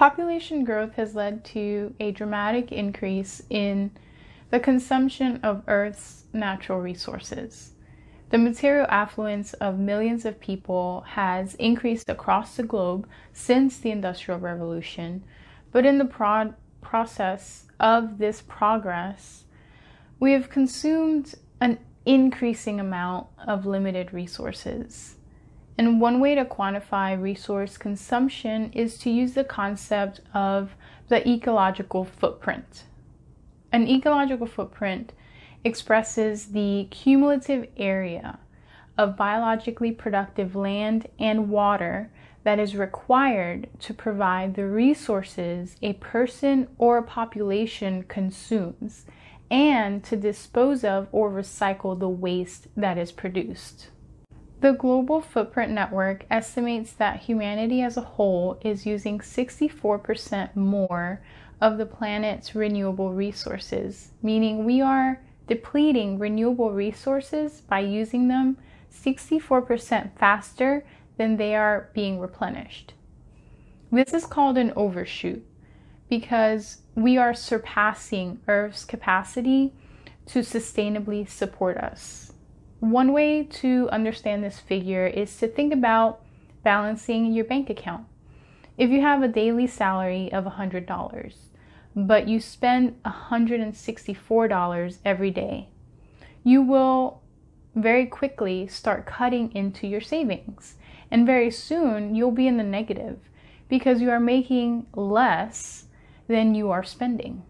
Population growth has led to a dramatic increase in the consumption of Earth's natural resources. The material affluence of millions of people has increased across the globe since the Industrial Revolution, but in the pro- process of this progress, we have consumed an increasing amount of limited resources. And one way to quantify resource consumption is to use the concept of the ecological footprint. An ecological footprint expresses the cumulative area of biologically productive land and water that is required to provide the resources a person or a population consumes and to dispose of or recycle the waste that is produced. The Global Footprint Network estimates that humanity as a whole is using 64% more of the planet's renewable resources, meaning we are depleting renewable resources by using them 64% faster than they are being replenished. This is called an overshoot because we are surpassing Earth's capacity to sustainably support us. One way to understand this figure is to think about balancing your bank account. If you have a daily salary of $100, but you spend $164 every day, you will very quickly start cutting into your savings. And very soon you'll be in the negative because you are making less than you are spending.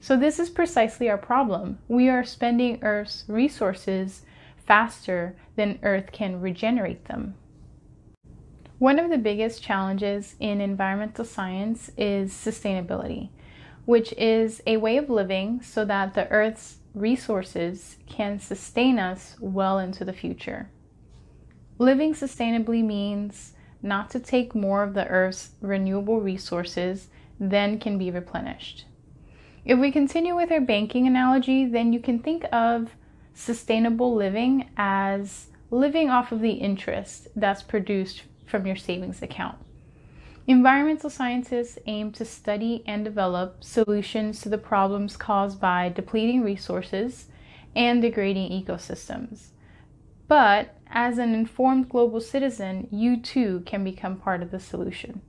So, this is precisely our problem. We are spending Earth's resources faster than Earth can regenerate them. One of the biggest challenges in environmental science is sustainability, which is a way of living so that the Earth's resources can sustain us well into the future. Living sustainably means not to take more of the Earth's renewable resources than can be replenished. If we continue with our banking analogy, then you can think of sustainable living as living off of the interest that's produced from your savings account. Environmental scientists aim to study and develop solutions to the problems caused by depleting resources and degrading ecosystems. But as an informed global citizen, you too can become part of the solution.